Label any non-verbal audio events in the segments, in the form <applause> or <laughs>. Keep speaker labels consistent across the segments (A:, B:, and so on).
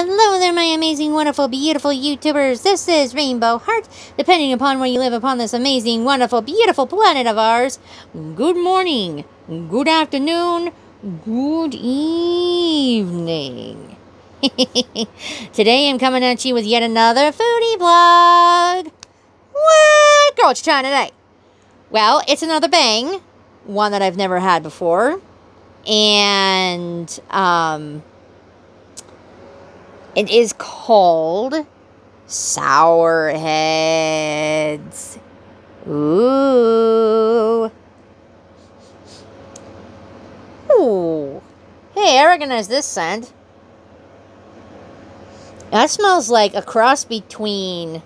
A: Hello there, my amazing, wonderful, beautiful YouTubers. This is Rainbow Heart. Depending upon where you live upon this amazing, wonderful, beautiful planet of ours, good morning, good afternoon, good evening. <laughs> Today I'm coming at you with yet another foodie vlog. What? Girl, you trying today? Well, it's another bang. One that I've never had before. And, um it is called Sour Heads. Ooh. Ooh. Hey, I recognize this scent. That smells like a cross between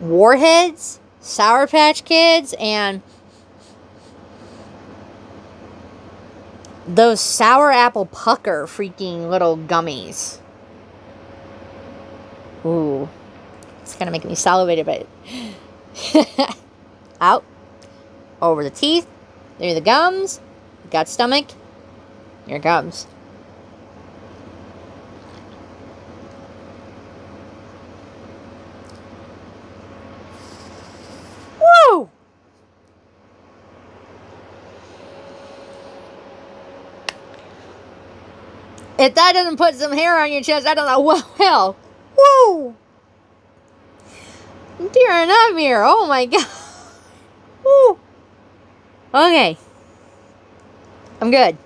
A: Warheads, Sour Patch Kids, and those sour apple pucker freaking little gummies. Ooh. It's kind of making me salivate a <laughs> bit. Out. Over the teeth. There the gums. Got stomach. Here it comes. Woo! If that doesn't put some hair on your chest, I don't know <laughs> what will. Woo! I'm tearing up here. Oh my <laughs> god. Woo! Okay. I'm good.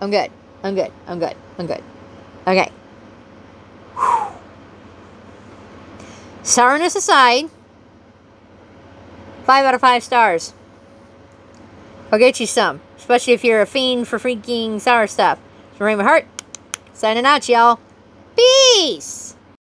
A: I'm good. I'm good. I'm good. I'm good. Okay. Sourness aside, five out of five stars. I'll get you some, especially if you're a fiend for freaking sour stuff. So, Rainbow Heart, signing out, y'all. Peace!